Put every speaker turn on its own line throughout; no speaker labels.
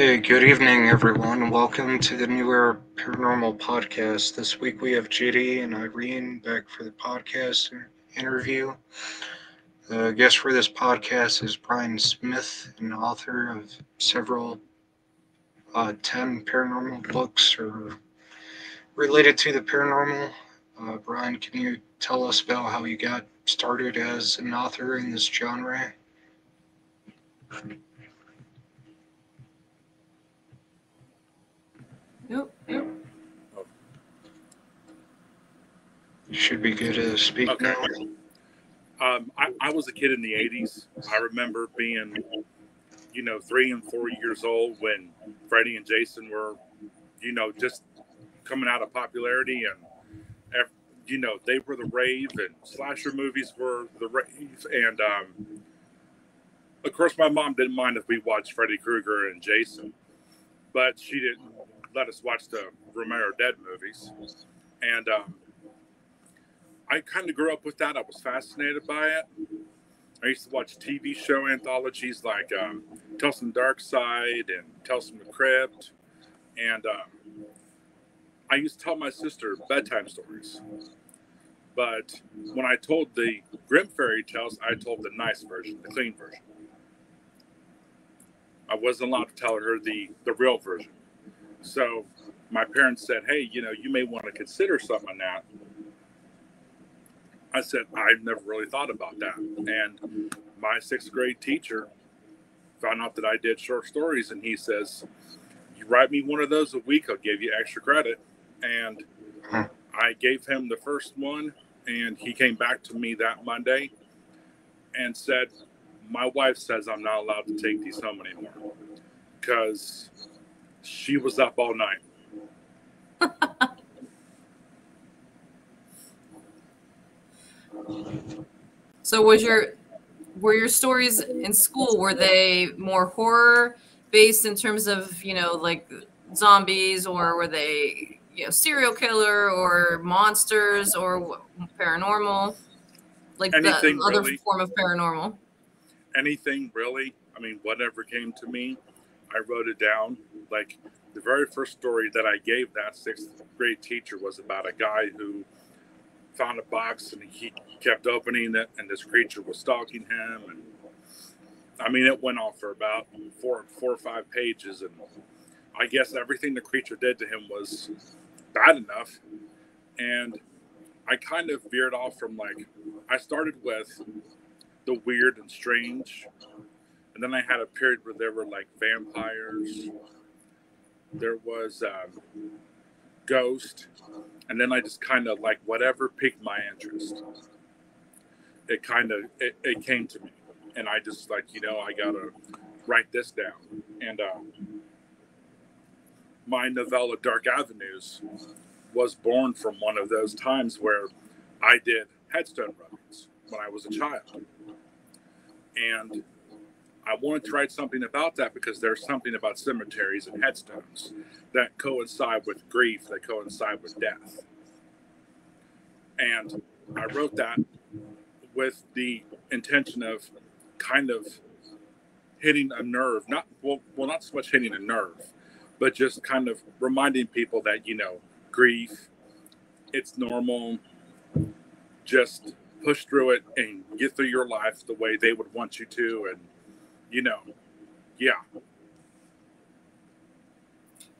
Okay, good evening, everyone. Welcome to the New Era Paranormal Podcast. This week we have JD and Irene back for the podcast interview. The guest for this podcast is Brian Smith, an author of several uh, 10 paranormal books or related to the paranormal. Uh, Brian, can you tell us about how you got started as an author in this genre?
Nope. Nope.
Should be good to speak
Okay.
now.
Um, I, I was a kid in the 80s. I remember being, you know, three and four years old when Freddie and Jason were, you know, just coming out of popularity. And, ev- you know, they were the rave, and slasher movies were the rave. And, um, of course, my mom didn't mind if we watched Freddy Krueger and Jason, but she didn't let us watch the Romero Dead movies. And, um, I kind of grew up with that. I was fascinated by it. I used to watch TV show anthologies like um, the Dark Side and Tales from the Crypt. And um, I used to tell my sister bedtime stories. But when I told the Grimm fairy tales, I told the nice version, the clean version. I wasn't allowed to tell her the, the real version. So my parents said, hey, you know, you may want to consider something on that. I said, I've never really thought about that. And my sixth grade teacher found out that I did short stories, and he says, You write me one of those a week, I'll give you extra credit. And I gave him the first one, and he came back to me that Monday and said, My wife says I'm not allowed to take these home anymore because she was up all night.
So was your were your stories in school were they more horror based in terms of you know like zombies or were they you know serial killer or monsters or paranormal like
Anything
the other
really.
form of paranormal
anything really. I mean, whatever came to me, I wrote it down. Like the very first story that I gave that sixth grade teacher was about a guy who found a box and he kept opening it, and this creature was stalking him. And I mean, it went on for about four, four or five pages, and I guess everything the creature did to him was bad enough. And I kind of veered off from like I started with the weird and strange. And then I had a period where there were like vampires. There was um, ghost, and then I just kind of like whatever piqued my interest. It kind of it, it came to me, and I just like you know I gotta write this down. And uh, my novella Dark Avenues was born from one of those times where I did headstone rubbings when I was a child and I wanted to write something about that because there's something about cemeteries and headstones that coincide with grief, that coincide with death. And I wrote that with the intention of kind of hitting a nerve, not well, well, not so much hitting a nerve, but just kind of reminding people that you know, grief, it's normal. Just push through it and get through your life the way they would want you to and you know yeah.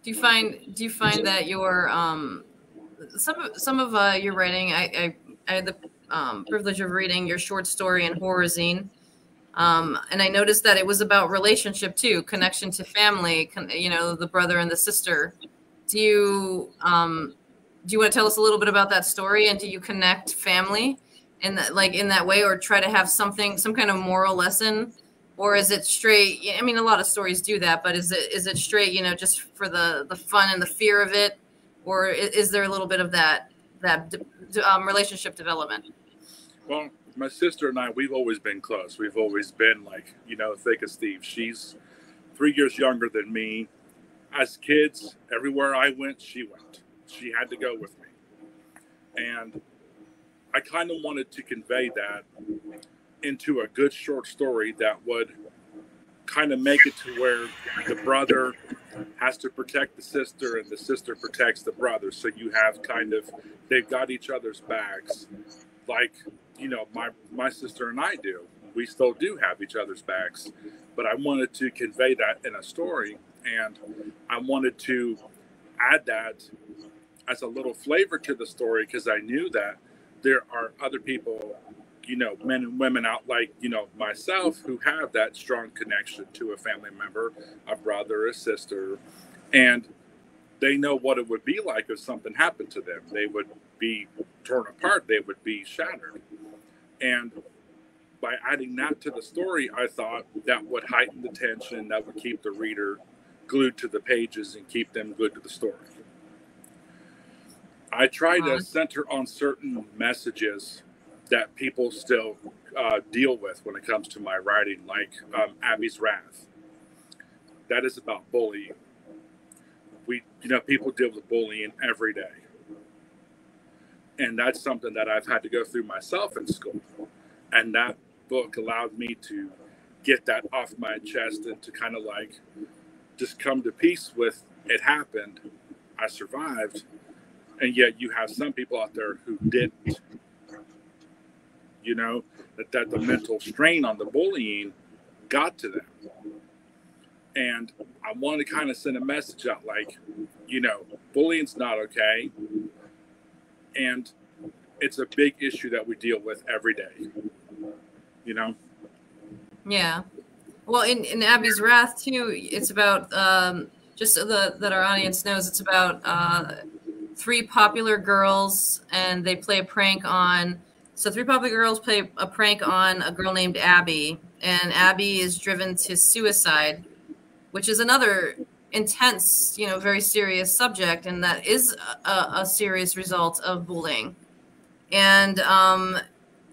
Do you find do you find that your um some of some of uh, your writing I, I I had the um, privilege of reading your short story in horror zine um, and I noticed that it was about relationship too connection to family con- you know the brother and the sister. Do you um, do you want to tell us a little bit about that story and do you connect family in that like in that way or try to have something some kind of moral lesson or is it straight i mean a lot of stories do that but is it is it straight you know just for the the fun and the fear of it? Or i- is there a little bit of that that um, relationship development?
Well my sister and i we've always been close. We've always been like you know thick as thieves. She's three years younger than me. As kids everywhere i went she went. She had to go with me. And i kind of wanted to convey that into a good short story that would kind of make it to where the brother has to protect the sister and the sister protects the brother. So you have kind of they've got each other's backs, like you know my my sister and I do. We still do have each other's backs, but I wanted to convey that in a story, and I wanted to add that as a little flavor to the story because I knew that there are other people you know, men and women out like, you know, myself who have that strong connection to a family member, a brother, a sister, and they know what it would be like if something happened to them. They would be torn apart, they would be shattered. And by adding that to the story, I thought that would heighten the tension, that would keep the reader glued to the pages and keep them glued to the story. I try to uh-huh. center on certain messages that people still uh, deal with when it comes to my writing, like um, Abby's Wrath. That is about bullying. We, you know, people deal with bullying every day. And that's something that I've had to go through myself in school. And that book allowed me to get that off my chest and to kind of like just come to peace with it happened. I survived. And yet you have some people out there who didn't you know, that, that the mental strain on the bullying got to them. And I wanted to kind of send a message out like, you know, bullying's not okay. And it's a big issue that we deal with every day, you know?
Yeah. Well, in, in Abby's Wrath, too, it's about, um, just so the, that our audience knows, it's about uh, three popular girls and they play a prank on so three popular girls play a prank on a girl named Abby, and Abby is driven to suicide, which is another intense, you know, very serious subject, and that is a, a serious result of bullying. And um,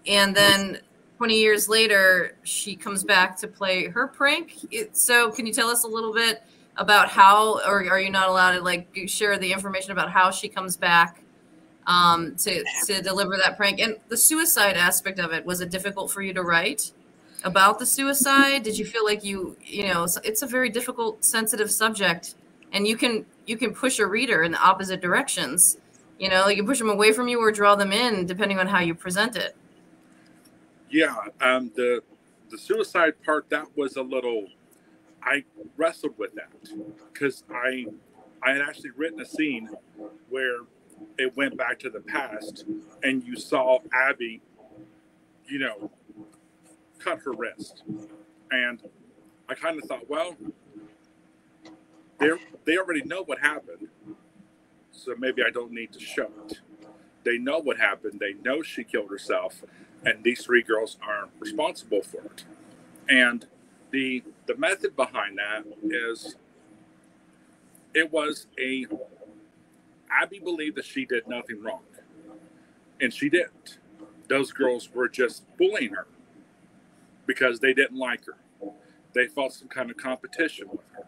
and then 20 years later, she comes back to play her prank. It, so, can you tell us a little bit about how, or are you not allowed to like share the information about how she comes back um, to to deliver that prank. And the suicide aspect of it was it difficult for you to write about the suicide? Did you feel like you you know it's a very difficult, sensitive subject, and you can you can push a reader in the opposite directions. You know, you can push them away from you or draw them in, depending on how you present it.
Yeah, um, the the suicide part that was a little. I wrestled with that because I I had actually written a scene where it went back to the past and you saw Abby, you know, cut her wrist. And I kind of thought, well, they they already know what happened. So maybe I don't need to show it. They know what happened. They know she killed herself and these three girls aren't responsible for it. And the the method behind that is it was a Abby believed that she did nothing wrong, and she didn't. Those girls were just bullying her because they didn't like her. They felt some kind of competition with her.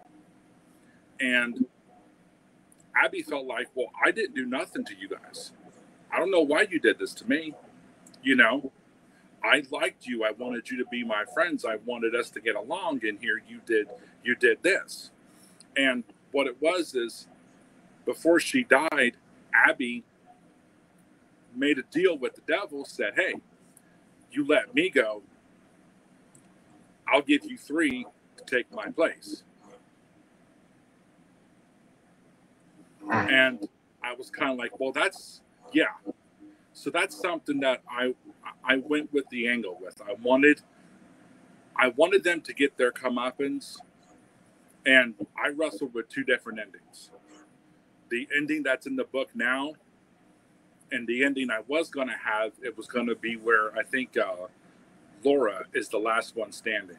And Abby felt like, well, I didn't do nothing to you guys. I don't know why you did this to me. You know, I liked you. I wanted you to be my friends. I wanted us to get along. And here you did, you did this. And what it was is before she died, Abby made a deal with the devil, said, Hey, you let me go, I'll give you three to take my place. And I was kind of like, well, that's yeah. So that's something that I I went with the angle with. I wanted I wanted them to get their comeuppance, and I wrestled with two different endings the ending that's in the book now and the ending I was going to have, it was going to be where I think uh, Laura is the last one standing.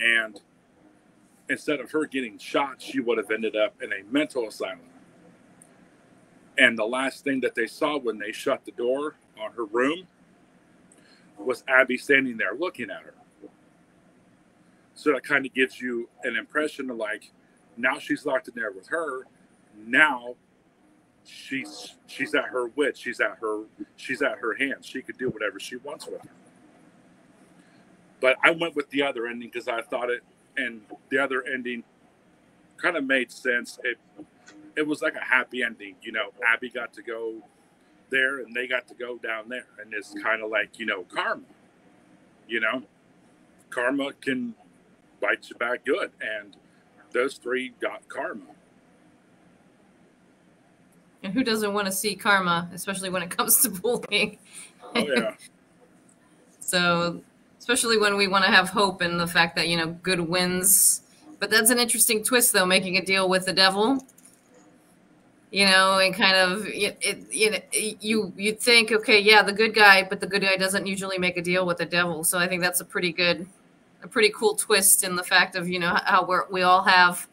And instead of her getting shot, she would have ended up in a mental asylum. And the last thing that they saw when they shut the door on her room was Abby standing there looking at her. So that kind of gives you an impression of like, now she's locked in there with her now she's she's at her wit she's at her she's at her hands she could do whatever she wants with her but i went with the other ending because i thought it and the other ending kind of made sense. It it was like a happy ending. You know, Abby got to go there and they got to go down there. And it's kind of like, you know, karma. You know, karma can bite you back good. And those three got karma.
And who doesn't want to see karma, especially when it comes to bullying?
Oh, yeah.
so, especially when we want to have hope in the fact that, you know, good wins. But that's an interesting twist, though, making a deal with the devil you know, and kind of it, it, you know, you you'd think, okay, yeah, the good guy, but the good guy doesn't usually make a deal with the devil. So I think that's a pretty good, a pretty cool twist in the fact of you know how we're we all have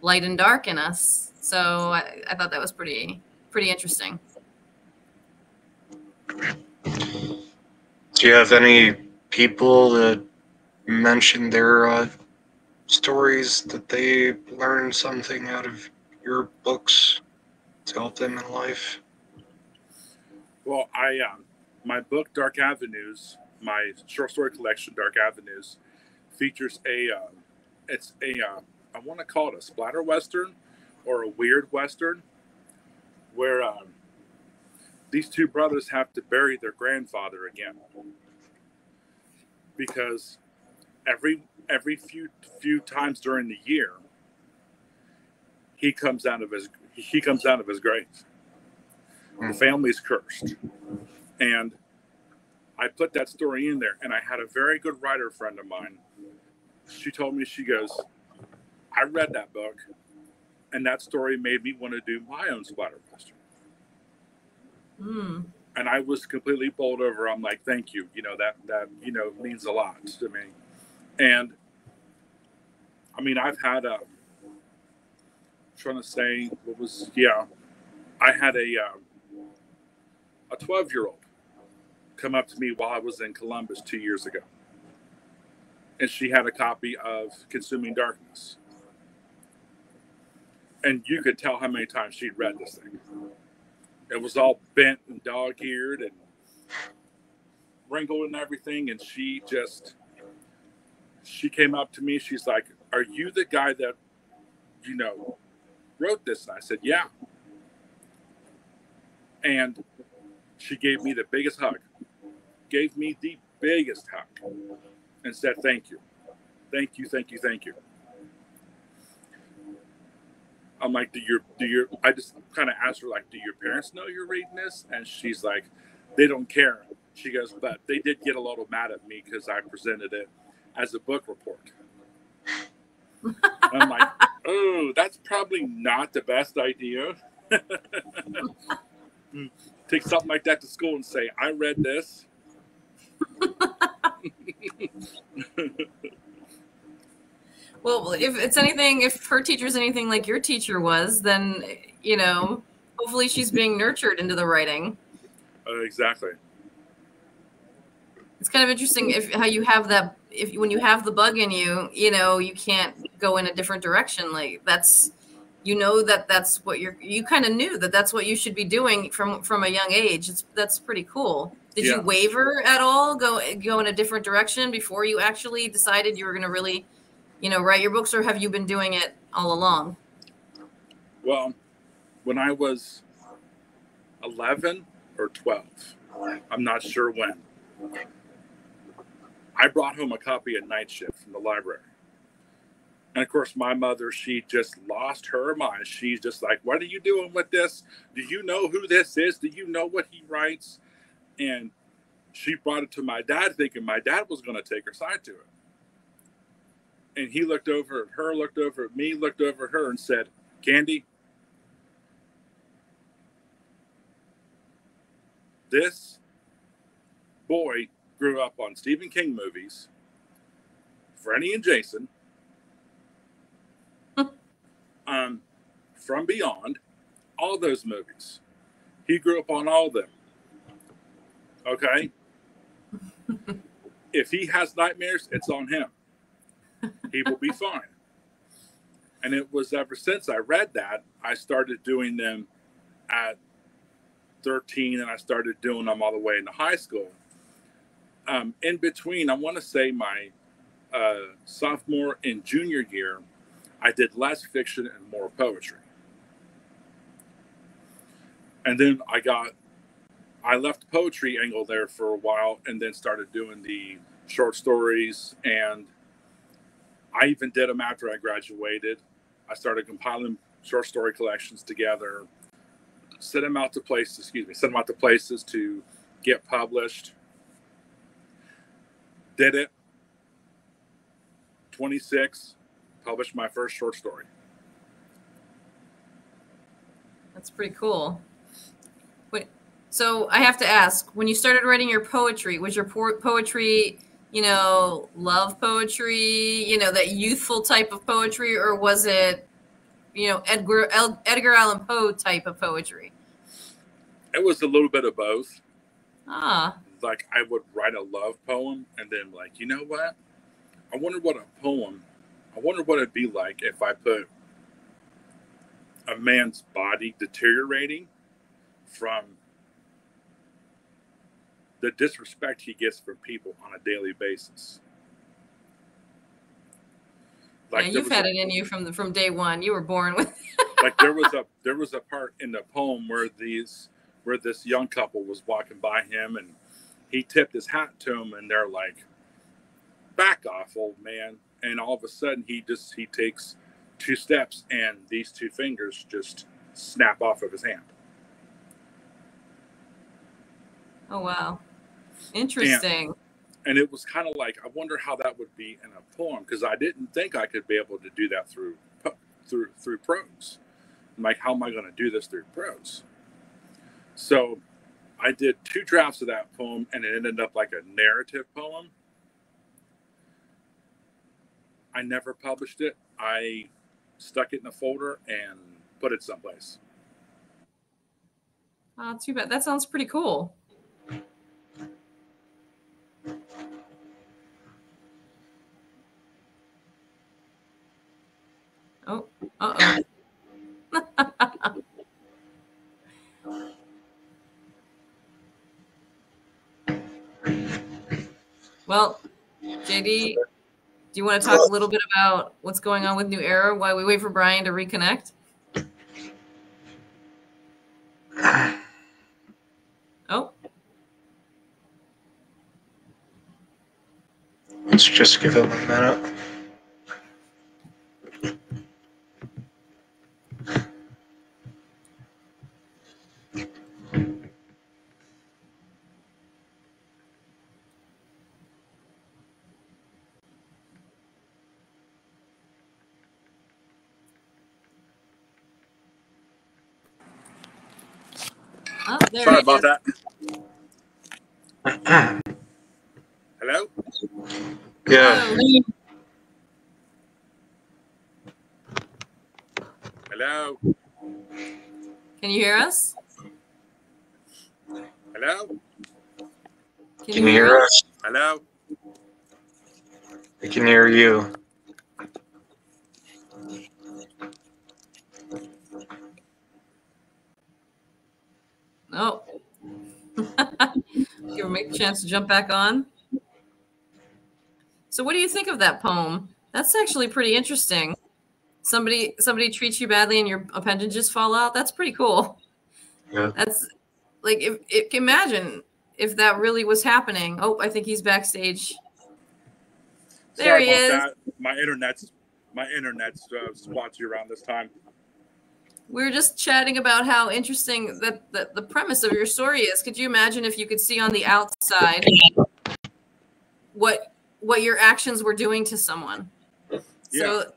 light and dark in us. So I, I thought that was pretty pretty interesting.
Do you have any people that mentioned their uh, stories that they learned something out of your books? to help them in life?
Well, I um, my book Dark Avenues, my short story collection Dark Avenues, features a uh, it's a uh, I want to call it a splatter western or a weird western, where um, these two brothers have to bury their grandfather again because every every few few times during the year he comes out of his he comes out of his grave. The hmm. family's cursed. And I put that story in there, and I had a very good writer friend of mine. She told me, she goes, I read that book, and that story made me want to do my own splatter western.
Mm.
And I was completely bowled over. I'm like, thank you. You know, that, that, you know, means a lot to me. And I mean, I've had a, trying to say what was yeah i had a um, a 12 year old come up to me while i was in columbus two years ago and she had a copy of consuming darkness and you could tell how many times she'd read this thing it was all bent and dog-eared and wrinkled and everything and she just she came up to me she's like are you the guy that you know wrote this? And I said, Yeah. And she gave me the biggest hug, gave me the biggest hug, and said, Thank you. Thank you, thank you, thank you. I'm like, do your do your I just kind of asked her like, do your parents know you're reading this? And she's like, they don't care. She goes, but they did get a little mad at me because I presented it as a book report. I'm like, oh, that's probably not the best idea. Take something like that to school and say, I read this.
well, if it's anything, if her teacher's anything like your teacher was, then, you know, hopefully she's being nurtured into the writing.
Uh, exactly.
It's kind of interesting if how you have that if when you have the bug in you, you know, you can't go in a different direction. Like that's you know that that's what you're you kind of knew that that's what you should be doing from from a young age. It's that's pretty cool. Did yeah. you waver at all? Go go in a different direction before you actually decided you were going to really, you know, write your books, or have you been doing it all along?
Well, when I was eleven or twelve, I'm not sure when. I brought home a copy of Night Shift from the library. And of course, my mother, she just lost her mind. She's just like, What are you doing with this? Do you know who this is? Do you know what he writes? And she brought it to my dad, thinking my dad was going to take her side to it. And he looked over at her, looked over at me, looked over at her, and said, Candy, this boy grew up on Stephen King movies, Freddy and Jason, um, From Beyond, all those movies. He grew up on all of them. Okay? if he has nightmares, it's on him. He will be fine. And it was ever since I read that, I started doing them at 13 and I started doing them all the way into high school um, in between, I want to say my uh, sophomore and junior year, I did less fiction and more poetry. And then I got, I left poetry angle there for a while and then started doing the short stories. And I even did them after I graduated. I started compiling short story collections together, sent them out to places, excuse me, sent them out to places to get published. Did it. 26, published my first short story.
That's pretty cool. Wait, so I have to ask, when you started writing your poetry, was your po- poetry, you know, love poetry, you know, that youthful type of poetry, or was it, you know, Edgar El- Edgar Allan Poe type of poetry?
It was a little bit of both.
Ah,
Like I would write a love poem and then like, you know what? I wonder what a poem, I wonder what it'd be like if I put a man's body deteriorating from the disrespect he gets from people on a daily basis.
yeah, you've had
a-
it in you from the from day one. You were born with.
like there was a there was a part in the poem where these where this young couple was walking by him and he tipped his hat to him and they're like back off old man and all of a sudden he just he takes two steps and these two fingers just snap off of his hand
Oh wow, interesting.
and it was kind of like i wonder how that would be in a poem because i didn't think i could be able to do that through through through prose I'm like how am i going to do this through prose so i did two drafts of that poem and it ended up like a narrative poem i never published it i stuck it in a folder and put it someplace
Oh, too bad. That sounds pretty cool. Oh, uh oh. well, JD, do you want to talk a little bit about what's going on with New Era while we wait for Brian to reconnect? Oh,
Let's just give him a minute.
There
sorry about
is.
that hello
yeah,
Hello.
hello
Can you hear us?
hello
can you hear us?
hello
I can hear you.
Oh. Give him a chance to jump back on. So what do you think of that poem? That's actually pretty interesting. Somebody somebody treats you badly and your appendages fall out. That's pretty cool.
Yeah.
That's like if, if imagine if that really was happening. Oh, I think he's backstage. There
Sorry
he is.
That. My internet's my internet's uh, spotty around this time.
We were just chatting about how interesting that the, the premise of your story is. Could you imagine if you could see on the outside what what your actions were doing to someone? Yeah. So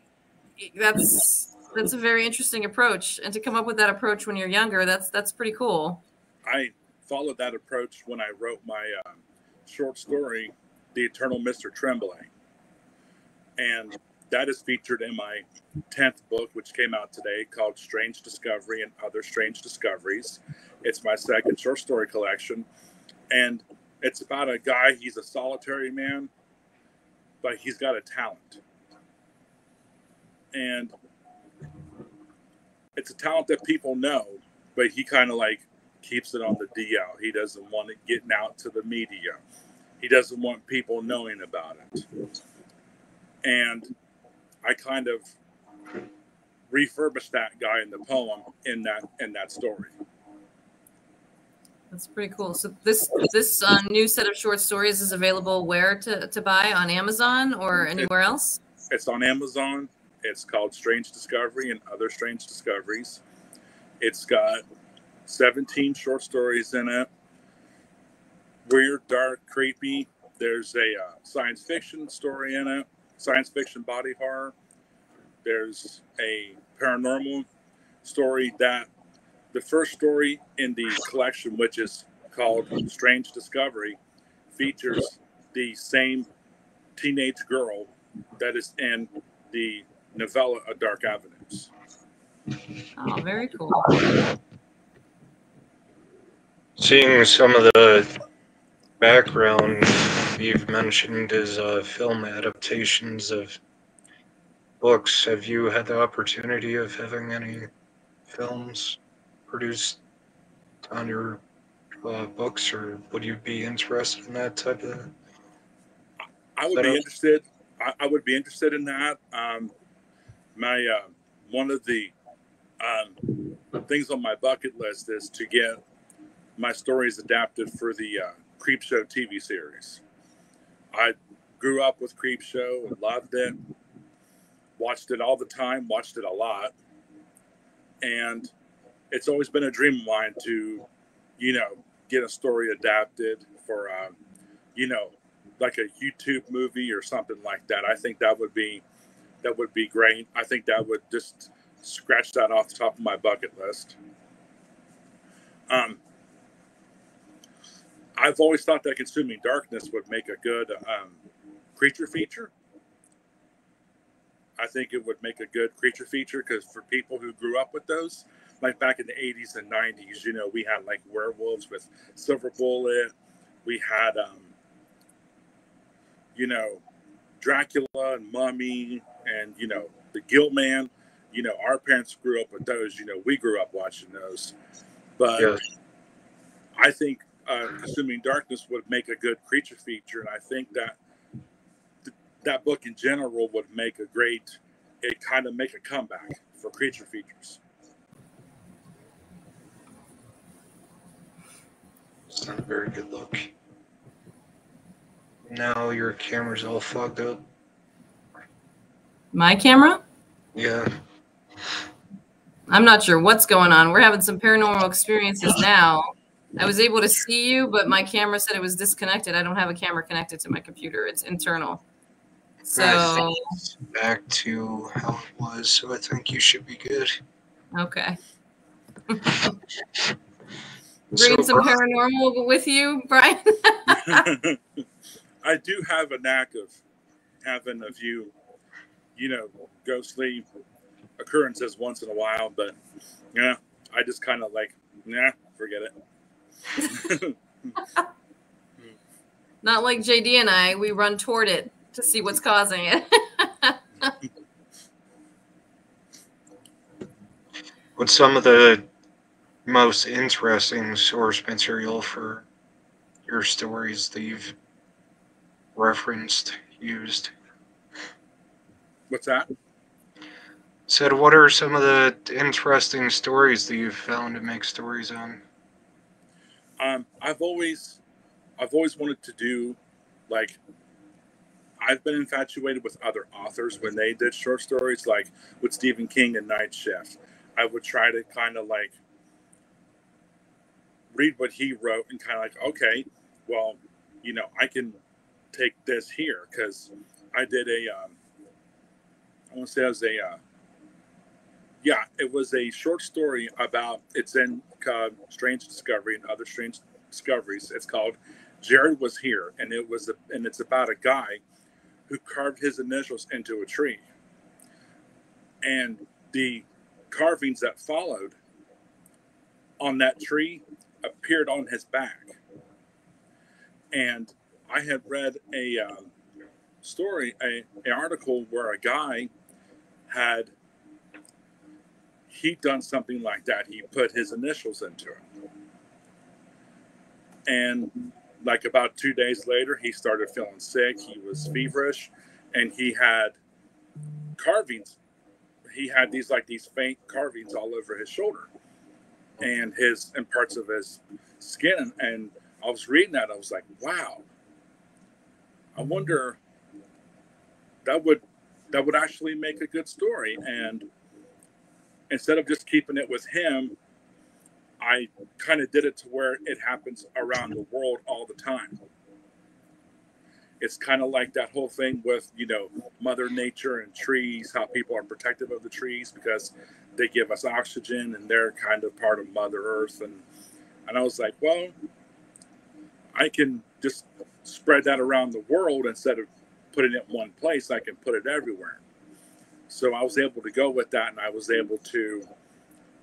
that's that's a very interesting approach, and to come up with that approach when you're younger, that's that's pretty cool.
I followed that approach when I wrote my uh, short story, "The Eternal Mister Tremblay," and that is featured in my tenth book, which came out today, called "Strange Discovery and Other Strange Discoveries." It's my second short story collection, and it's about a guy. He's a solitary man, but he's got a talent, and it's a talent that people know, but he kind of like keeps it on the DL. He doesn't want it getting out to the media. He doesn't want people knowing about it. and I kind of refurbished that guy in the poem in that in that story.
That's pretty cool. So this this uh, new set of short stories is available where to, to buy on Amazon or anywhere else?
It's on Amazon. It's called Strange Discovery and Other Strange Discoveries. It's got 17 short stories in it. Weird, dark, creepy. There's a uh, science fiction story in it, science fiction body horror. There's a paranormal story that the first story in the collection, which is called Strange Discovery, features the same teenage girl that is in the novella A Dark Avenues.
Oh, very cool.
Seeing some of the background you've mentioned is uh, film adaptations of books. Have you had the opportunity of having any films produced on your uh, books, or would you be interested in that type of?
I would be interested. I, I, would be interested in that. Um, my uh, one of the um, things on my bucket list is to get my stories adapted for the uh, Creepshow TV series. I grew up with Creepshow and loved it. Watched it all the time. Watched it a lot, and it's always been a dream of mine to, you know, get a story adapted for, um, you know, like a YouTube movie or something like that. I think that would be that would be great. I think that would just scratch that off the top of my bucket list. Um, I've always thought that Consuming Darkness would make a good um, creature feature. I think it would make a good creature feature because for people who grew up with those, like back in the 80s and 90s, you know, we had like werewolves with Silver Bullet. We had, um, you know, Dracula and Mummy and, you know, the Gill Man. You know, our parents grew up with those. You know, we grew up watching those. But yes. I think uh, Consuming Darkness would make a good creature feature. And I think that th- that book in general would make a great, it kind of make a comeback for creature features.
It's not a very good look. Now your camera's all fogged up.
My camera?
Yeah.
I'm not sure what's going on. We're having some paranormal experiences now. I was able to see you, but my camera said it was disconnected. I don't have a camera connected to my computer. It's internal. So
back to how it was. So I think you should be good.
Okay. bring so, some paranormal with you, Brian?
I do have a knack of having a few, you know, ghostly occurrences once in a while, but yeah, I just kind of like, nah, forget it.
Not like JD and I, we run toward it to see what's causing it.
What's some of the most interesting source material for your stories that you've referenced, used?
What's that?
Said, what are some of the interesting stories that you've found to make stories on?
Um, I've always, I've always wanted to do, like, I've been infatuated with other authors when they did short stories, like with Stephen King and Night Shift. I would try to kind of like read what he wrote and kind of like, okay, well, you know, I can take this here because I did a, um, I want to say I was a, uh, yeah, it was a short story about, it's in uh, Strange Discovery and Other Strange Discoveries. It's called Jared Was Here, and it was, a, and it's about a guy who carved his initials into a tree. And the carvings that followed on that tree appeared on his back. And I had read a uh, story, a, an article where a guy had he done something like that. He put his initials into it. And like about two days later, he started feeling sick. He was feverish. and he had carvings. He had these like these faint carvings all over his shoulder, and his and parts of his skin. And I was reading that, I was like, wow. I wonder that would that would actually make a good story. And instead of just keeping it with him, I kind of did it to where it happens around the world all the time. It's kind of like that whole thing with, you know, Mother Nature and trees, how people are protective of the trees because they give us oxygen and they're kind of part of Mother Earth. And, and I was like, well, I can just spread that around the world instead of putting it in one place. I can put it everywhere. So I was able to go with that and I was able to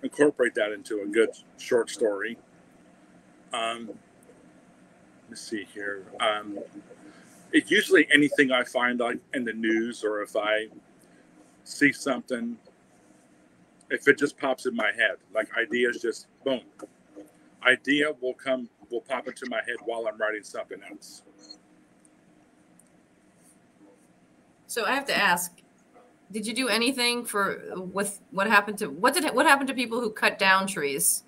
incorporate that into a good short story. Um, let's see here. Um, it's usually anything I find like in the news or if I see something, if it just pops in my head, like ideas just boom. Idea will come, will pop into my head while I'm writing something else.
So I have to ask, did you do anything for with what happened to what did what happened to people who cut down trees?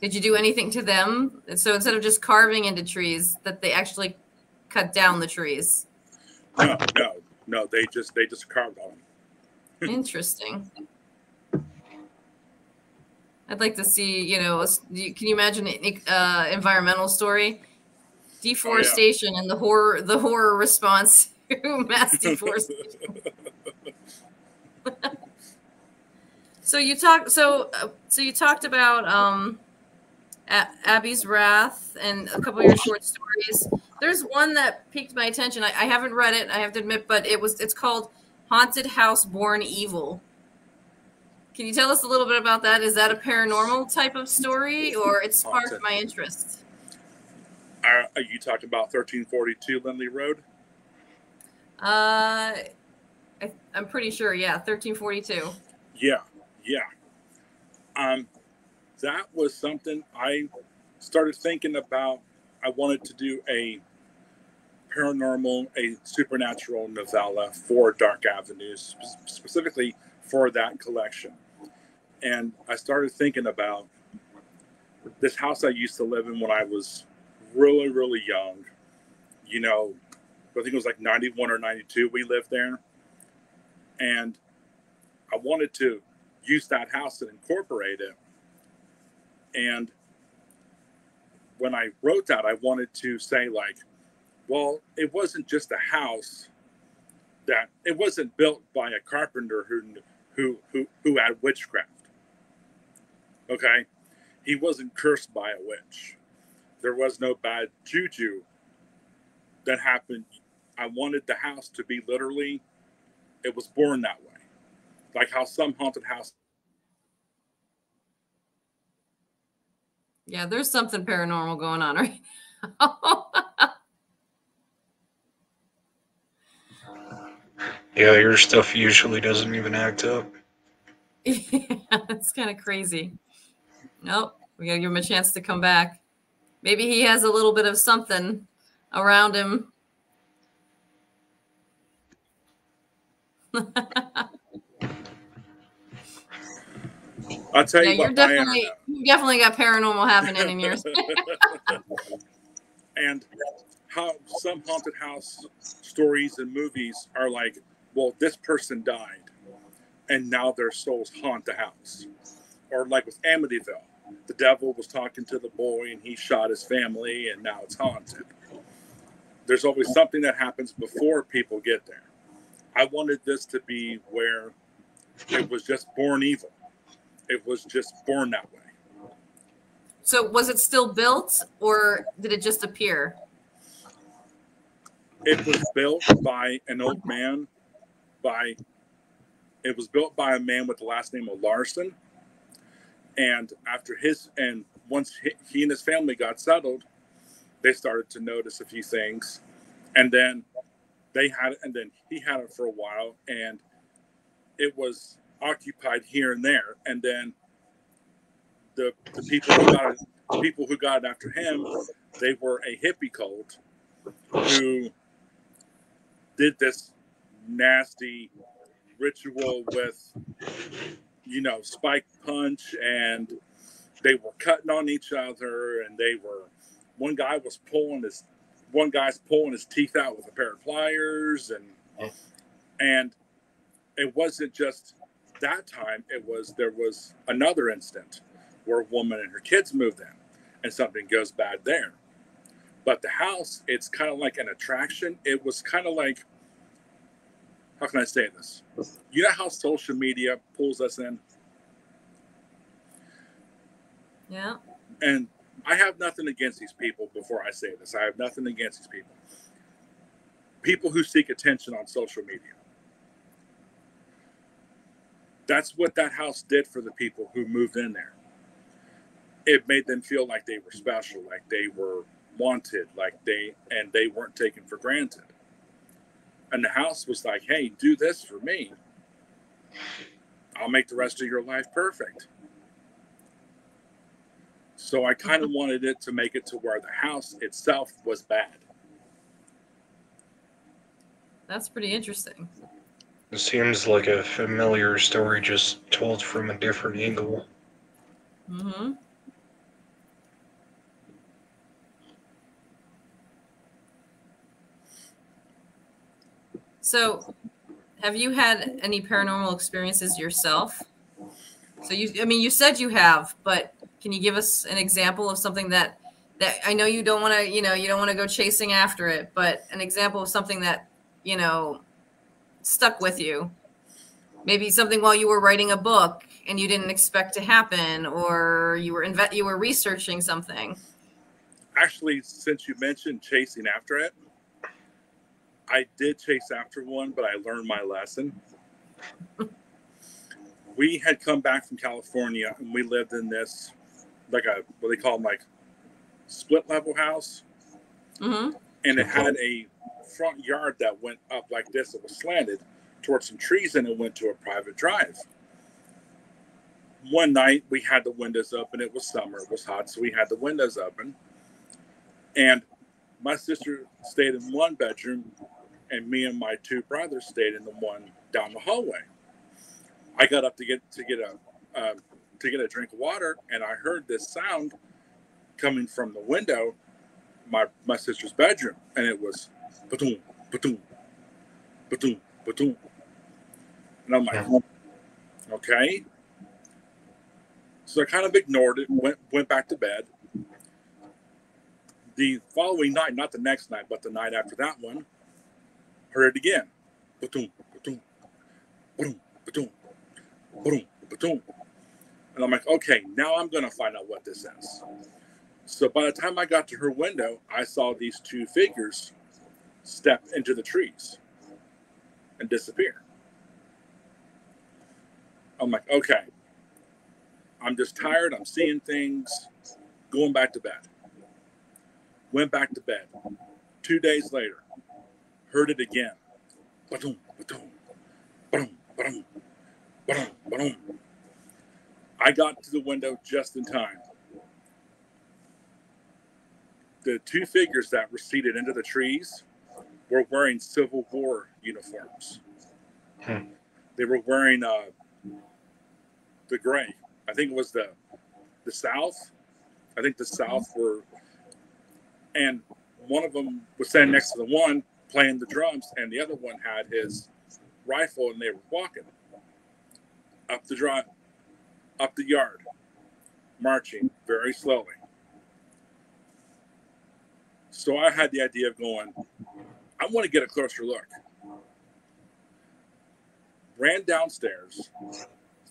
Did you do anything to them? So instead of just carving into trees, that they actually cut down the trees.
No, no, no. They just they just carved on
them. Interesting. I'd like to see, you know, can you imagine an uh, environmental story? Deforestation oh, yeah. and the horror, the horror response to mass deforestation. so you talked, so uh, so you talked about um, a- Abby's Wrath and a couple of your short stories. There's one that piqued my attention. I, I haven't read it, I have to admit, but it was it's called Haunted House Born Evil. Can you tell us a little bit about that? Is that a paranormal type of story, or it sparked my interest?
Are, are you talking about 1342 Lindley Road?
Uh, I, am pretty sure. Yeah, 1342.
Yeah, yeah. Um, that was something I started thinking about. I wanted to do a paranormal, a supernatural novella for Dark Avenues, specifically for that collection. And I started thinking about this house I used to live in when I was really, really young. You know, I think it was like 91 or 92 we lived there. And I wanted to use that house and incorporate it. And when I wrote that, I wanted to say, like, well, it wasn't just a house that it wasn't built by a carpenter who who who who had witchcraft. Okay, he wasn't cursed by a witch. There was no bad juju that happened. I wanted the house to be literally, it was born that way, like how some haunted house.
Yeah, there's something paranormal going on right
Yeah, your stuff usually doesn't even act up.
yeah, that's kind of crazy. Nope, we gotta give him a chance to come back. Maybe he has a little bit of something around him.
I'll tell
yeah,
you
you're definitely you definitely got paranormal happening in yours.
and how some haunted house stories and movies are like well, this person died and now their souls haunt the house. Or like with Amityville, the devil was talking to the boy and he shot his family and now it's haunted. There's always something that happens before people get there. I wanted this to be where it was just born evil. It was just born that way.
So was it still built or did it just appear?
It was built by an old man by it was built by a man with the last name of Larson. And after his and once he and his family got settled, they started to notice a few things. And then they had it, and then he had it for a while, and it was occupied here and there. And then the the people who got it, people who got it after him, they were a hippie cult who did this nasty ritual with, you know, spike punch and they were cutting on each other and they were, one guy was pulling his, one guy's pulling his teeth out with a pair of pliers and, and it wasn't just that time. It was, there was another instant where a woman and her kids moved in and something goes bad there. But the house, it's kind of like an attraction. It was kind of like, how can I say this? You know how social media pulls us in?
Yeah.
And I have nothing against these people before I say this. I have nothing against these people. People who seek attention on social media. That's what that house did for the people who moved in there. It made them feel like they were special, like they were wanted, like they and they weren't taken for granted. And the house was like, "Hey, do this for me. I'll make the rest of your life perfect." So I kind of wanted it to make it to where the house itself was bad.
That's pretty interesting.
It seems like a familiar story just told from a different angle.
Mm-hmm. So, have you had any paranormal experiences yourself? So you, I mean, you said you have, but can you give us an example of something that that I know you don't want to, you know, you don't want to go chasing after it, but an example of something that you know stuck with you? Maybe something while you were writing a book and you didn't expect to happen, or you were inve- you were researching something.
Actually, since you mentioned chasing after it, I did chase after one, but I learned my lesson. we had come back from California and we lived in this, like a what they call them, like split level house,
Mm-hmm.
and it had a front yard that went up like this. It was slanted towards some trees, and it went to a private drive. One night we had the windows open. It was summer. It was hot, so we had the windows open. And my sister stayed in one bedroom, and me and my two brothers stayed in the one down the hallway. I got up to get to get a uh, to get a drink of water, and I heard this sound coming from the window, my my sister's bedroom, and it was, ba-doom, ba-doom, ba-doom, ba-doom. and I'm like, okay. So I kind of ignored it, went went back to bed. The following night, not the next night, but the night after that one, heard it again. Ba-doom, ba-doom, ba-doom, ba-doom, ba-doom, ba-doom. And I'm like, okay, now I'm gonna find out what this is. So by the time I got to her window, I saw these two figures step into the trees and disappear. I'm like, okay, I'm just tired. I'm seeing things, going back to bed. Went back to bed. Two days later, heard it again. Ba-doom, ba-doom, ba-doom, ba-doom, ba-doom, ba-doom. I got to the window just in time. The two figures that were seated into the trees were wearing Civil War uniforms.
Hmm.
They were wearing uh, the gray. I think it was the the South. I think the South were, and one of them was standing next to the one playing the drums, and the other one had his rifle, and they were walking up the drive, up the yard, marching very slowly. So I had the idea of going, I want to get a closer look. Ran downstairs,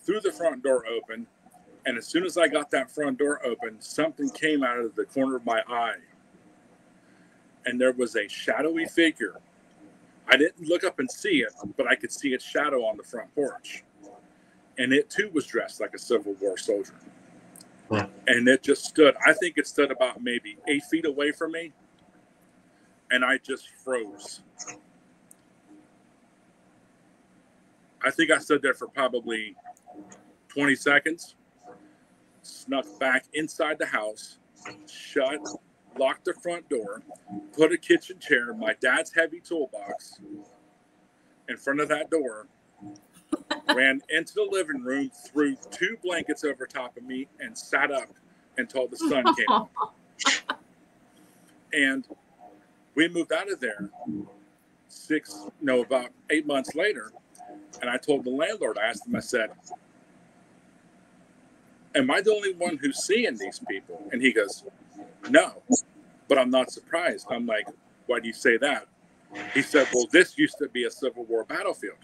threw the front door open, and as soon as I got that front door open, something came out of the corner of my eye. And there was a shadowy figure. I didn't look up and see it, but I could see its shadow on the front porch. And it too was dressed like a Civil War soldier.
Hmm.
And it just stood, I think it stood about maybe eight feet away from me. And I just froze. I think I stood there for probably 20 seconds, snuck back inside the house, shut, locked the front door, put a kitchen chair, my dad's heavy toolbox, in front of that door, ran into the living room, threw two blankets over top of me, and sat up until the sun came up. And we moved out of there six, no, about eight months later. And I told the landlord, I asked him, I said, Am I the only one who's seeing these people? And he goes, No, but I'm not surprised. I'm like, Why do you say that? He said, Well, this used to be a Civil War battlefield.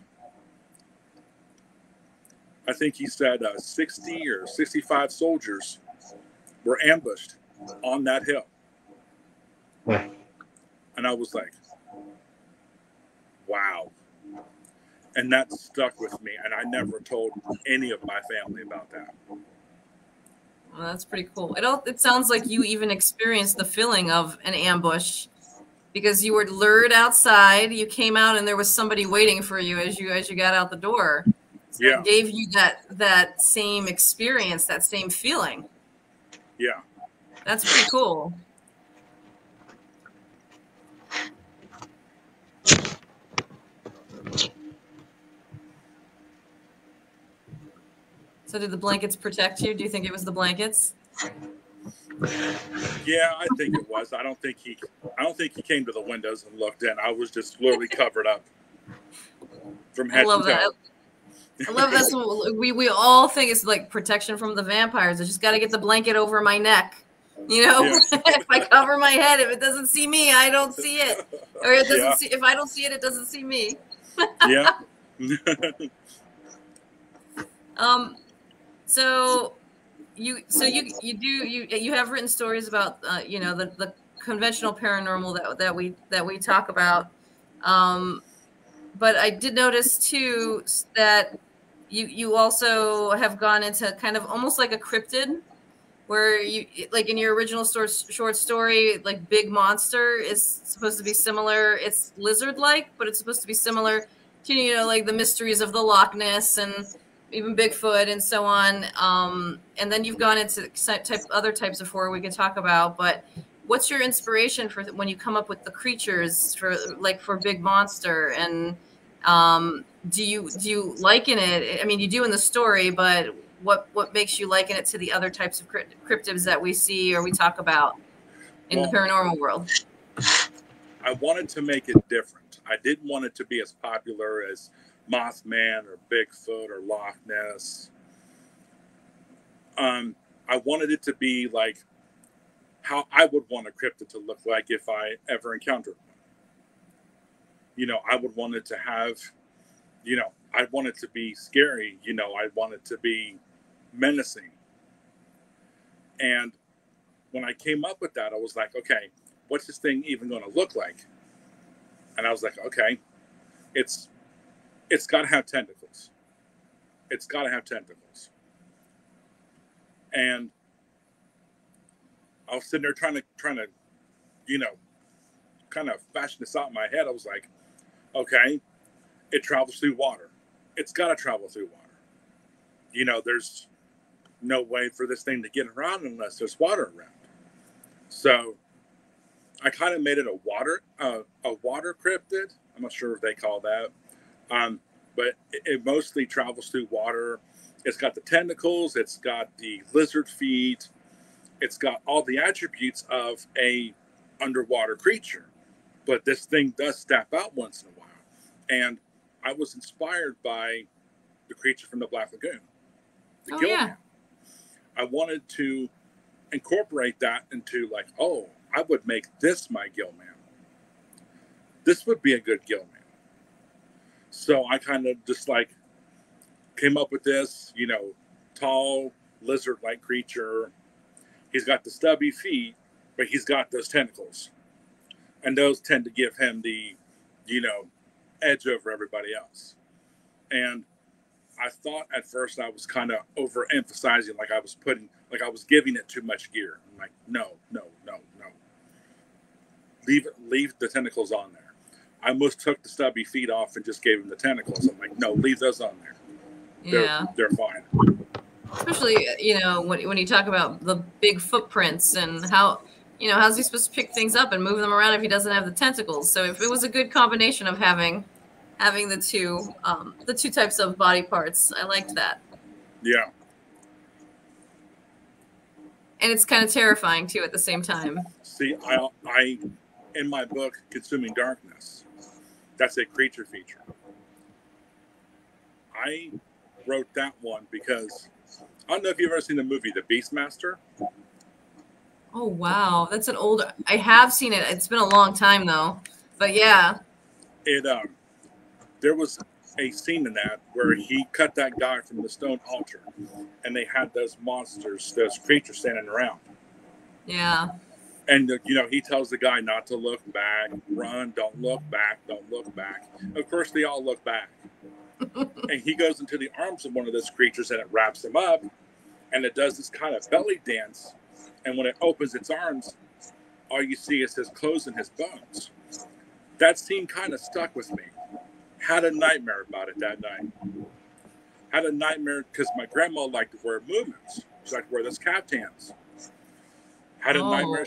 I think he said uh, 60 or 65 soldiers were ambushed on that hill. And I was like, wow. And that stuck with me. And I never told any of my family about that.
Well, that's pretty cool. It all, it sounds like you even experienced the feeling of an ambush because you were lured outside. You came out and there was somebody waiting for you as you as you got out the door. So
Yeah.
Gave you that that same experience, that same feeling.
Yeah.
That's pretty cool. So did the blankets protect you? Do you think it was the blankets?
Yeah, I think it was. I don't think he I don't think he came to the windows and looked in. I was just literally covered up from
I
head
love
to
that. I love this. we we all think it's like protection from the vampires. I just got to get the blanket over my neck. You know,
Yeah.
if I cover my head, if it doesn't see me, I don't see it, or it doesn't
Yeah.
see. If I don't see it, it doesn't see me.
yeah.
Um, so you so you you do you you have written stories about uh, you know the the conventional paranormal that that we that we talk about. Um, but I did notice too that you you also have gone into kind of almost like a cryptid where you like in your original short story like big monster is supposed to be similar. It's lizard like but it's supposed to be similar to you know like the mysteries of the loch ness and even bigfoot and so on. Um, and then you've gone into type other types of horror we could talk about but what's your inspiration for when you come up with the creatures for like for big monster and um, do you do you liken it i mean you do in the story but what what makes you liken it to the other types of crypt- cryptids that we see or we talk about in
Well-
the paranormal world
I wanted to make it different. I didn't want it to be as popular as Mothman or Bigfoot or Loch Ness. Um, I wanted it to be like how I would want a cryptid to look like if I ever encountered one. You know, I would want it to have, you know, I want it to be scary. You know, I want it to be menacing. And when I came up with that, I was like, okay, what's this thing even going to look like? And I was like, okay, it's it's got to have tentacles. It's got to have tentacles. And I was sitting there trying to trying to, you know, kind of fashion this out in my head. I was like, okay, it travels through water. It's got to travel through water. You know, there's no way for this thing to get around unless there's water around. So I kind of made it a water uh, a water cryptid. I'm not sure if they call that, um, but it, it mostly travels through water. It's got the tentacles. It's got the lizard feet. It's got all the attributes of a underwater creature, but this thing does step out once in a while. And I was inspired by the creature from the Black Lagoon, the
Oh, yeah.
I wanted to incorporate that into like, oh, I would make this my Gill-man. This would be a good Gill-man. So I kind of just like came up with this, you know, tall lizard-like creature. He's got the stubby feet, but he's got those tentacles, and those tend to give him the, you know, edge over everybody else. And I thought at first I was kind of overemphasizing, like I was putting, like I was giving it too much gear. I'm like, no, no, no, no. Leave it, leave the tentacles on there. I almost took the stubby feet off and just gave him the tentacles. I'm like, no, leave those on there. They're,
yeah
they're fine.
especially you know when, when you talk about the big footprints and how you know how's he supposed to pick things up and move them around if he doesn't have the tentacles so if it was a good combination of having having the two um, the two types of body parts. I liked that,
Yeah.
and it's kind of terrifying too at the same time.
See, I, I, in my book, Consuming Darkness, that's a creature feature. I wrote that one because I don't know if you've ever seen the movie The Beastmaster.
Oh wow, that's an old. I have seen it. It's been a long time though, but yeah.
It um, there was a scene in that where he cut that guy from the stone altar, and they had those monsters, those creatures standing around.
Yeah.
And uh, you know, he tells the guy not to look back, run, don't look back, don't look back. Of course, they all look back. and he goes into the arms of one of those creatures and it wraps him up and it does this kind of belly dance. And when it opens its arms, all you see is his clothes and his bones. That scene kind of stuck with me. Had a nightmare about it that night. Had a nightmare because my grandma liked to wear movements. She liked to wear those caftans. Had a
Oh.
nightmare.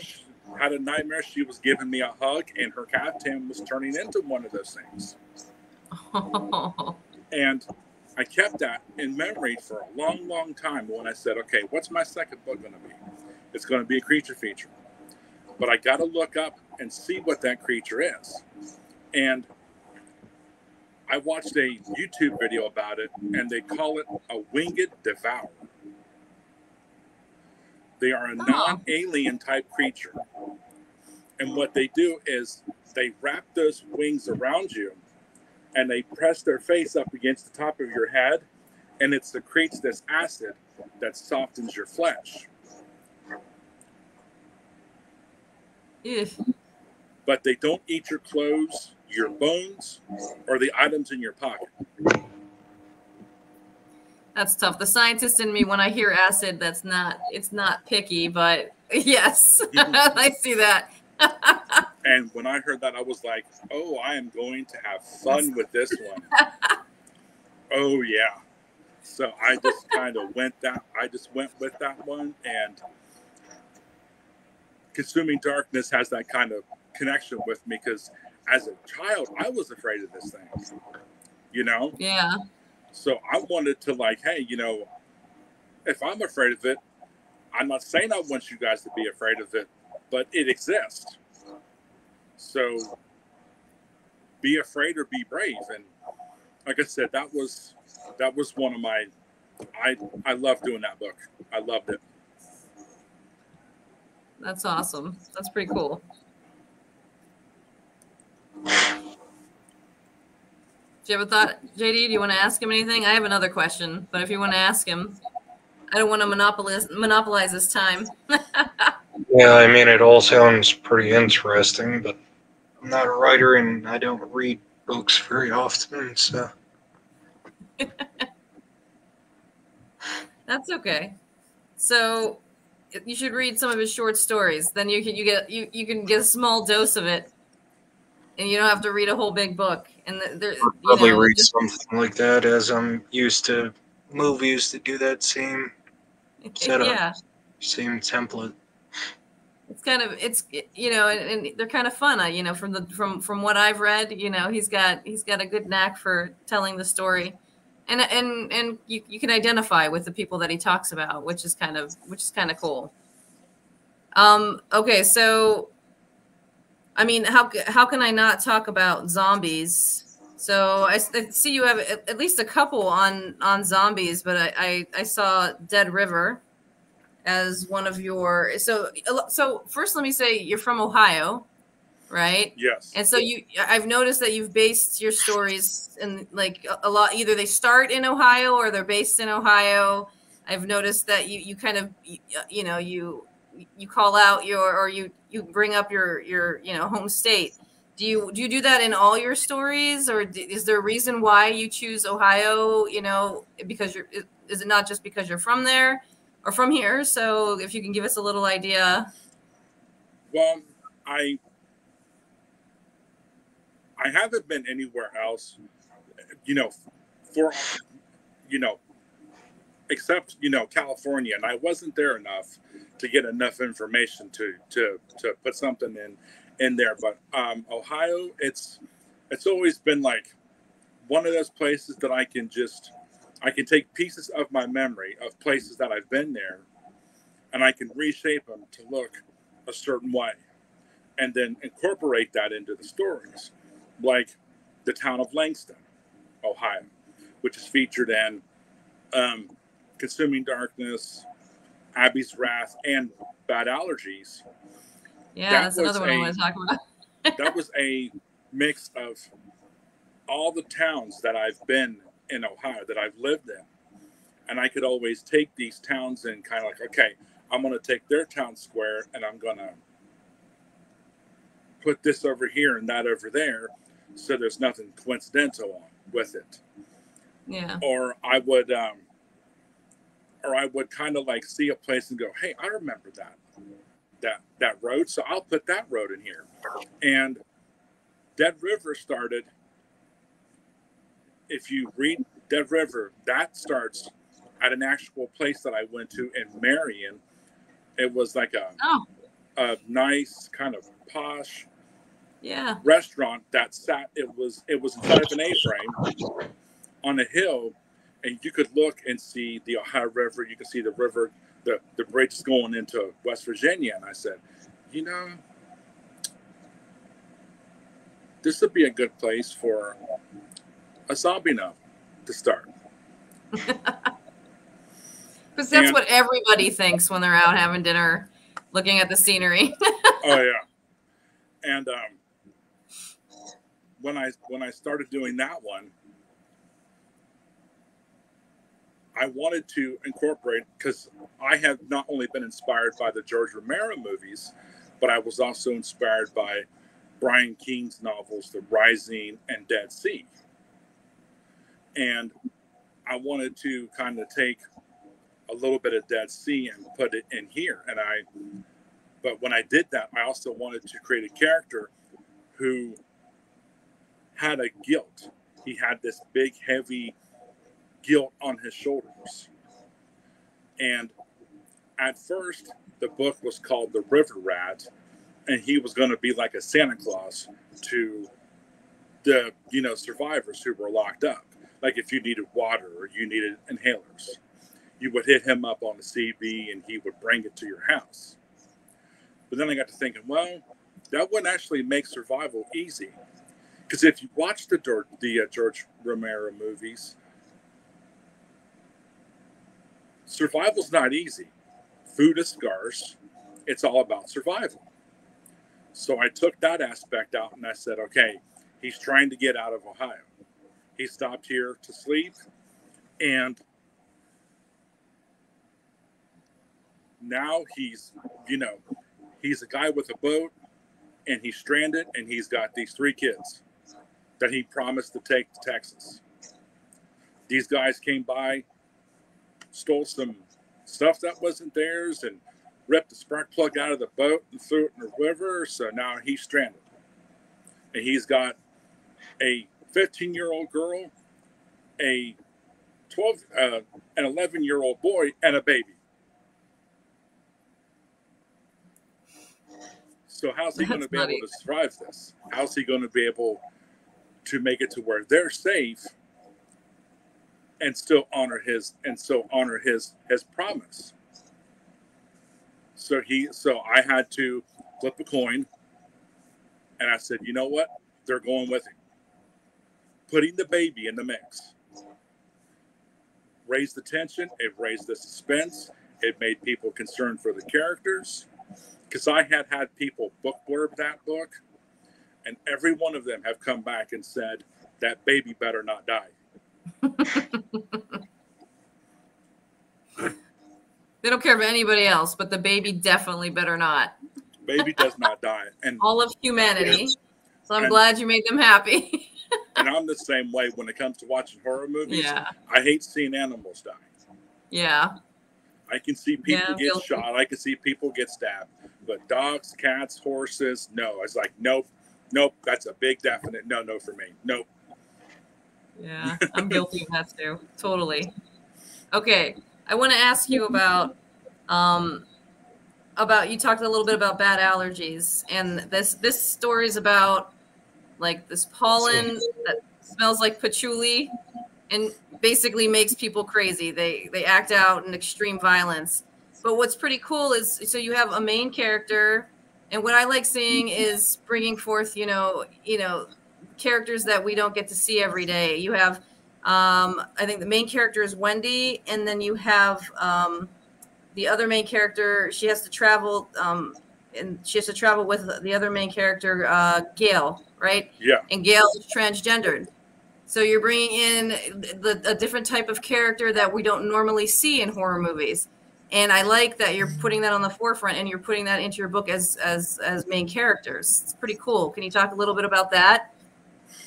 Had a nightmare. She was giving me a hug, and her caftan was turning into one of those things. Oh. And I kept that in memory for a long, long time when I said, okay, what's my second book going to be? It's going to be a creature feature. But I got to look up and see what that creature is. And I watched a YouTube video about it, and they call it a winged devourer. They are a non alien type creature. And what they do is they wrap those wings around you and they press their face up against the top of your head, and it secretes this acid that softens your flesh. But they don't eat your clothes, your bones, or the items in your pocket.
That's tough. The scientist in me, when I hear acid, that's not. It's not picky, but yes, I see that.
And when I heard that, I was like, oh, I am going to have fun with this one. oh, yeah. So I just kind of went that, I just went with that one. And Consuming Darkness has that kind of connection with me because as a child, I was afraid of this thing, you know?
yeah.
So I wanted to, like, hey, you know, if I'm afraid of it, I'm not saying I want you guys to be afraid of it, but it exists. So be afraid or be brave. And like I said, that was that was one of my I I love doing that book. I loved it.
That's awesome. That's pretty cool. Do you have a thought, JD? Do you want to ask him anything? I have another question, but if you want to ask him, I don't want to monopolize monopolize his time.
Yeah, I mean, it all sounds pretty interesting, but I'm not a writer and I don't read books very often, so.
That's okay. So you should read some of his short stories. Then you can you get you you can get a small dose of it, and you don't have to read a whole big book. And the- there,
I'll probably
know,
read
just-
something like that as I'm used to movies that do that same setup.
yeah.
same template.
it's kind of it's you know and, and they're kind of fun uh, you know from the from from what i've read you know he's got he's got a good knack for telling the story and and and you, you can identify with the people that he talks about which is kind of which is kind of cool. Um okay so i mean how how can i not talk about zombies? So I see you have at, at least a couple on on zombies but I, I i saw dead river as one of your so so first let me say you're from ohio right?
Yes.
and so you i've noticed that you've based your stories in like a- lot either they start in ohio or they're based in ohio. I've noticed that you you kind of you, know you you call out your or you you bring up your your you know home state. Do you do you do that in all your stories or is there a reason why you choose ohio you know because you're is- is it not just because you're from there or from here? So if you can give us a little idea.
Well, I I haven't been anywhere else, you know, for you know, except you know California, and I wasn't there enough to get enough information to to to put something in in there. But um, Ohio, it's it's always been like one of those places that I can just I can take pieces of my memory of places that I've been there and I can reshape them to look a certain way and then incorporate that into the stories. Like the town of Langston, Ohio, which is featured in um, Consuming Darkness, Abby's Wrath, and Bad Allergies.
Yeah, that that's another one a, I want to talk
about. that was a mix of all the towns that I've been in Ohio, that I've lived in. And I could always take these towns and kind of like, okay, I'm going to take their town square and I'm going to put this over here and that over there so there's nothing coincidental with it.
Yeah.
Or I would, um, or I would kind of like see a place and go, "Hey, I remember that, that that road, so I'll put that road in here." And Dead River started. If you read Dead River, that starts at an actual place that I went to in Marion. It was like a
oh.
a nice kind of posh
yeah.
restaurant that sat it was it was inside of an a-frame on a hill and you could look and see the ohio river. You could see the river the, the bridge is going into west virginia. And i said you know this would be a good place for a zombie novel to start.
Because that's and, what everybody thinks when they're out having dinner looking at the scenery.
Oh yeah. And um, when I when I started doing that one, I wanted to incorporate because I have not only been inspired by the George Romero movies, but I was also inspired by Brian Keene's novels, The Rising and Dead Sea. And I wanted to kind of take a little bit of Dead Sea and put it in here. And I, but when I did that, I also wanted to create a character who had a guilt. He had this big, heavy guilt on his shoulders. And at first, the book was called The River Rat, and he was going to be like a Santa Claus to the you know survivors who were locked up. Like if you needed water or you needed inhalers, you would hit him up on the CB and he would bring it to your house. But then I got to thinking, well, that wouldn't actually make survival easy because if you watch the the uh, George Romero movies, survival's not easy. Food is scarce. It's all about survival. So I took that aspect out and I said, okay, he's trying to get out of Ohio. He stopped here to sleep and now he's, you know, he's a guy with a boat and he's stranded and he's got these three kids that he promised to take to Texas. These guys came by, stole some stuff that wasn't theirs, and ripped the spark plug out of the boat and threw it in the river. So now he's stranded. And he's got a 15 year old girl, a 12, uh, an 11 year old boy, and a baby. So how's he going to be able to survive this? How's he going to be able to make it to where they're safe and still honor his and still honor his his promise. So he so I had to flip a coin and I said, you know what? They're going with him. Putting the baby in the mix. Raised the tension, it raised the suspense, it made people concerned for the characters. Because I had had people book blurb that book and every one of them have come back and said that baby better not die.
they don't care about anybody else, but the baby definitely better not.
Baby does not die, and
all of humanity. So I'm and, glad you made them happy.
and I'm the same way when it comes to watching horror movies.
Yeah.
I hate seeing animals die.
Yeah.
I can see people yeah, get shot. I can see people get stabbed. But dogs, cats, horses, no. It's like, nope, nope, that's a big definite no no for me. Nope.
Yeah, I'm guilty of that too. Totally. Okay, I want to ask you about um about you talked a little bit about bad allergies and this this story is about like this pollen that smells like patchouli, and basically makes people crazy. They they act out in extreme violence. But what's pretty cool is so you have a main character, and what I like seeing is bringing forth, you know, you know, characters that we don't get to see every day. You have, um, I think the main character is Wendy, and then you have um, the other main character. She has to travel, um, and she has to travel with the other main character, uh, Gail, right?
Yeah.
And Gail is transgendered. So you're bringing in the, a different type of character that we don't normally see in horror movies. And I like that you're putting that on the forefront and you're putting that into your book as as as main characters. It's pretty cool. Can you talk a little bit about that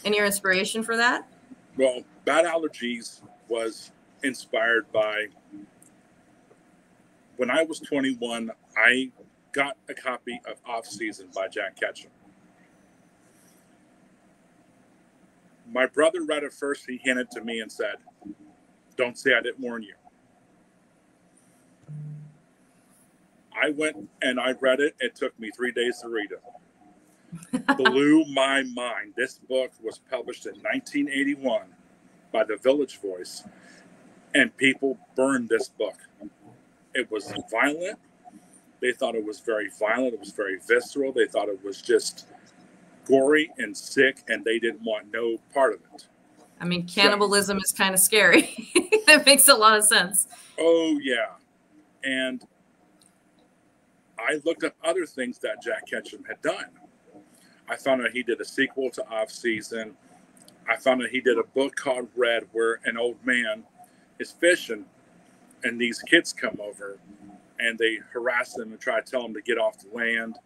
and your inspiration for that?
Well, Bad Allergies was inspired by when I was 21, I got a copy of Off Season by Jack Ketchum. My brother read it first. He handed it to me and said, Don't say I didn't warn you. I went and I read it. It took me three days to read it. Blew my mind. This book was published in 1981 by the Village Voice, and people burned this book. It was violent. They thought it was very violent. It was very visceral. They thought it was just gory and sick, and they didn't want no part of it.
I mean, cannibalism is kind of scary. that makes a lot of sense.
Oh, yeah. And I looked up other things that Jack Ketchum had done. I found out he did a sequel to Off Season. I found out he did a book called Red, where an old man is fishing, and these kids come over, and they harass him and try to tell him to get off the land.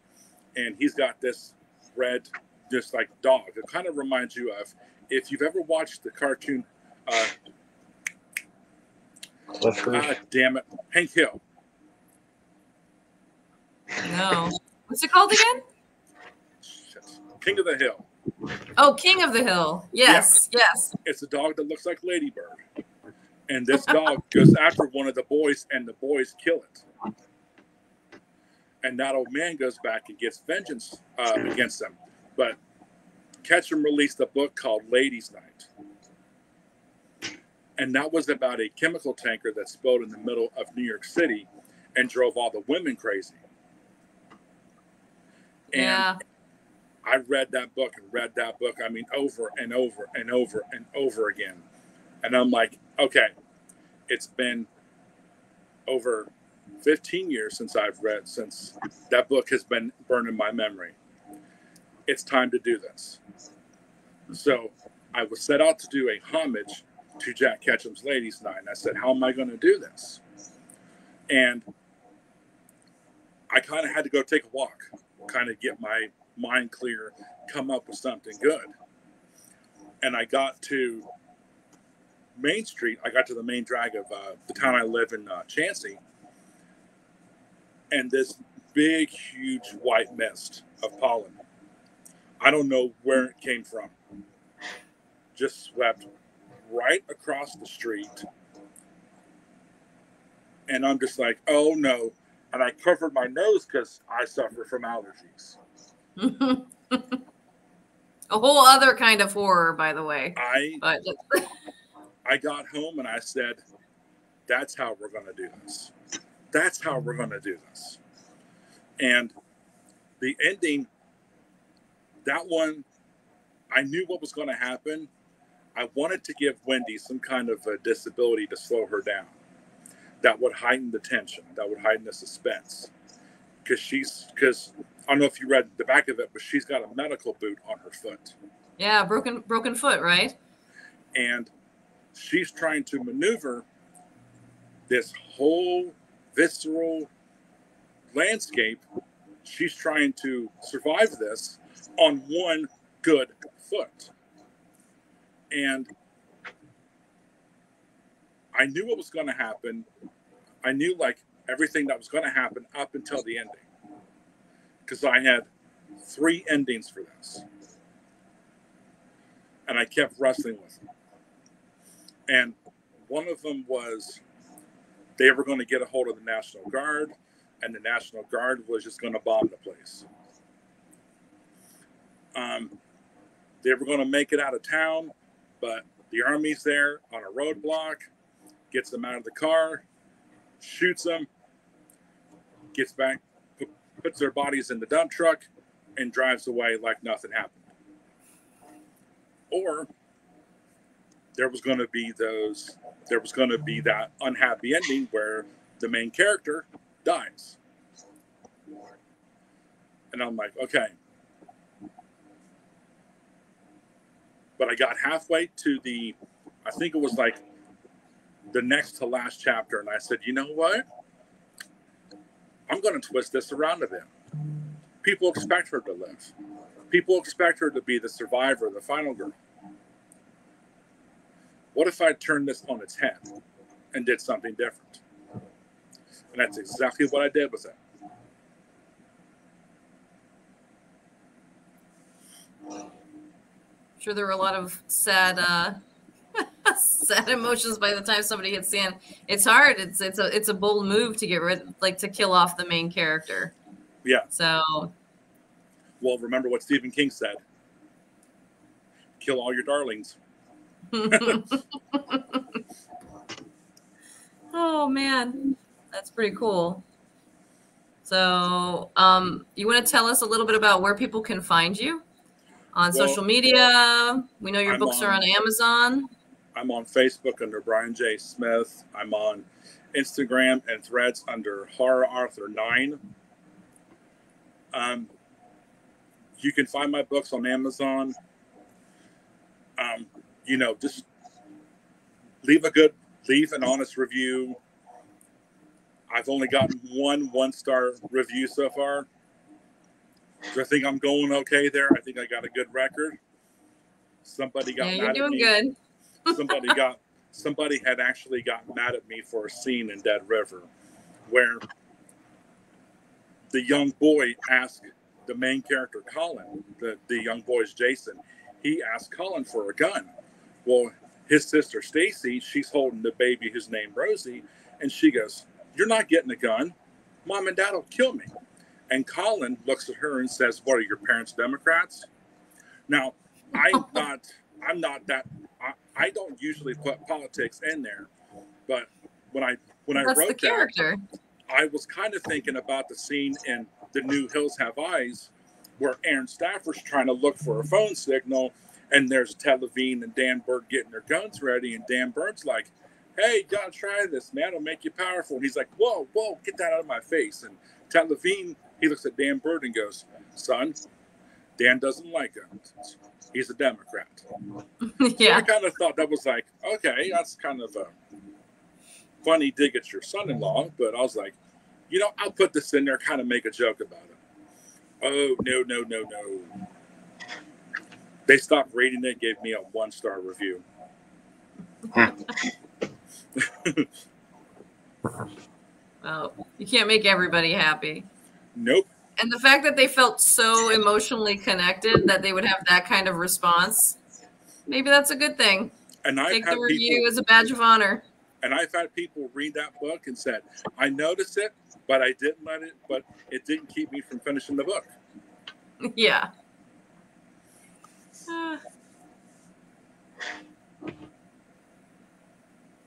And he's got this red, just like dog. It kind of reminds you of if you've ever watched the cartoon. Uh, ah, damn it, Hank Hill.
No. What's it called again?
King of the Hill.
Oh, King of the Hill. Yes, yeah. yes.
It's a dog that looks like Ladybird. And this dog goes after one of the boys, and the boys kill it. And that old man goes back and gets vengeance uh, against them. But Ketchum released a book called Ladies' Night. And that was about a chemical tanker that spilled in the middle of New York City and drove all the women crazy. And yeah. I read that book and read that book, I mean, over and over and over and over again. And I'm like, okay, it's been over 15 years since I've read, since that book has been burned in my memory. It's time to do this. So I was set out to do a homage to Jack Ketchum's Ladies Night. And I said, how am I going to do this? And I kind of had to go take a walk kind of get my mind clear, come up with something good. And I got to Main Street. I got to the main drag of uh, the town I live in, uh, Chauncey, and this big, huge white mist of pollen. I don't know where it came from. Just swept right across the street. And I'm just like, oh no, and I covered my nose because I suffer from allergies.
A whole other kind of horror, by the way.
I but. I got home and I said, "That's how we're going to do this. That's how we're going to do this." And the ending, that one, I knew what was going to happen. I wanted to give Wendy some kind of a disability to slow her down that would heighten the tension, that would heighten the suspense. Because she's, because I don't know if you read the back of it, but she's got a medical boot on her foot.
Yeah, broken broken foot, right?
And she's trying to maneuver this whole visceral landscape. She's trying to survive this on one good foot. And I knew what was going to happen. I knew like everything that was going to happen up until the ending because I had three endings for this. And I kept wrestling with them. And one of them was they were going to get a hold of the National Guard, and the National Guard was just going to bomb the place. Um, they were going to make it out of town, But the army's there on a roadblock, gets them out of the car, shoots them, gets back, puts their bodies in the dump truck, and drives away like nothing happened. Or there was going to be those, there was going to be that unhappy ending where the main character dies. And I'm like, okay. But I got halfway to the, I think it was like the next to last chapter, and I said, you know what? I'm going to twist this around a bit. People expect her to live. People expect her to be the survivor, the final girl. What if I turned this on its head and did something different? And that's exactly what I did with it.
sure there were a lot of sad uh sad emotions by the time somebody hits the end. It's hard. It's it's a it's a bold move to get rid like to kill off the main character.
Yeah.
So
well remember what Stephen King said. Kill all your darlings.
oh man. That's pretty cool. So um you want to tell us a little bit about where people can find you? on well, social media. We know your I'm books on, are on Amazon.
I'm on Facebook under Brian J. Smith. I'm on Instagram and threads under Horror Arthur 9. Um, you can find my books on Amazon. Um, you know, just leave a good, leave an honest review. I've only gotten one one star review so far. So I think I'm going okay there. I think I got a good record. Somebody got
yeah, you're doing good.
Somebody got somebody had actually got mad at me for a scene in Dead River where the young boy asked the main character Colin, the, the young boy's Jason, he asked Colin for a gun. Well, his sister Stacy, she's holding the baby who's named Rosie, and she goes, You're not getting a gun. Mom and dad will kill me. And Colin looks at her and says, "What are your parents Democrats?" Now, I'm not. I'm not that. I, I don't usually put politics in there, but when I when I wrote
the character.
that, I was kind of thinking about the scene in The New Hills Have Eyes, where Aaron Stanford's trying to look for a phone signal, and there's Ted Levine and Dan Byrd getting their guns ready, and Dan Byrd's like, "Hey, gotta try this, man. It'll make you powerful." And he's like, "Whoa, whoa, get that out of my face!" And Ted Levine he looks at Dan Byrd and goes, Son, Dan doesn't like guns. He's a Democrat.
yeah.
So I kind of thought that was like, okay, that's kind of a funny dig at your son in law. But I was like, you know, I'll put this in there, kind of make a joke about it. Oh, no, no, no, no. They stopped rating it, gave me a one star review.
well, you can't make everybody happy.
Nope.
And the fact that they felt so emotionally connected that they would have that kind of response, maybe that's a good thing.
And I
take the review people, as a badge of honor.
And I've had people read that book and said, "I noticed it, but I didn't let it, but it didn't keep me from finishing the book."
Yeah. Uh,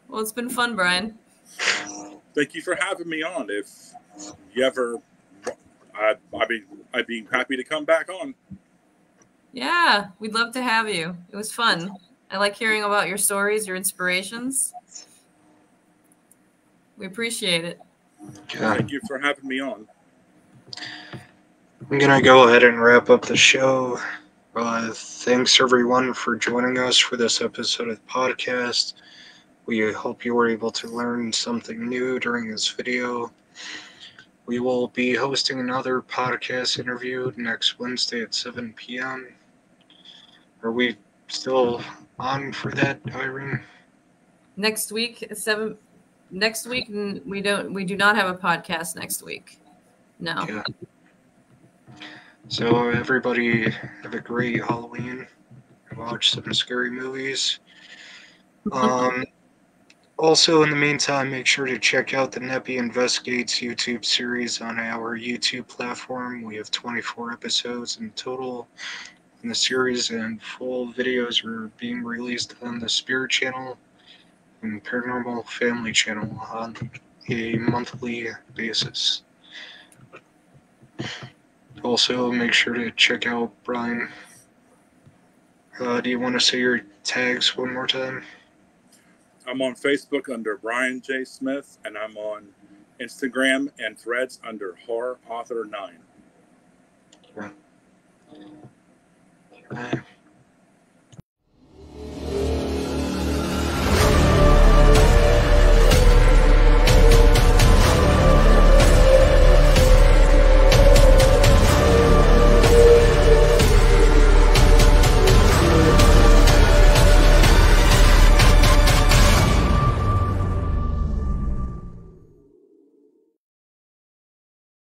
well, it's been fun, Brian.
Thank you for having me on. If you ever I, I'd be I'd be happy to come back on.
Yeah, we'd love to have you. It was fun. I like hearing about your stories, your inspirations. We appreciate it.
Thank you for having me on.
I'm gonna go ahead and wrap up the show. Uh, thanks everyone for joining us for this episode of the podcast. We hope you were able to learn something new during this video. We will be hosting another podcast interview next Wednesday at 7 p.m. Are we still on for that, Irene?
Next week, seven. Next week, we don't. We do not have a podcast next week. No. Yeah.
So everybody have a great Halloween. Watch some scary movies. Um, also, in the meantime, make sure to check out the Neppy Investigates YouTube series on our YouTube platform. We have 24 episodes in total. in the series, and full videos are being released on the Spirit Channel and Paranormal Family Channel on a monthly basis. Also, make sure to check out Brian. Uh, do you want to say your tags one more time?
I'm on Facebook under Brian J. Smith, and I'm on Instagram and Threads under Horror Author Nine.
Uh,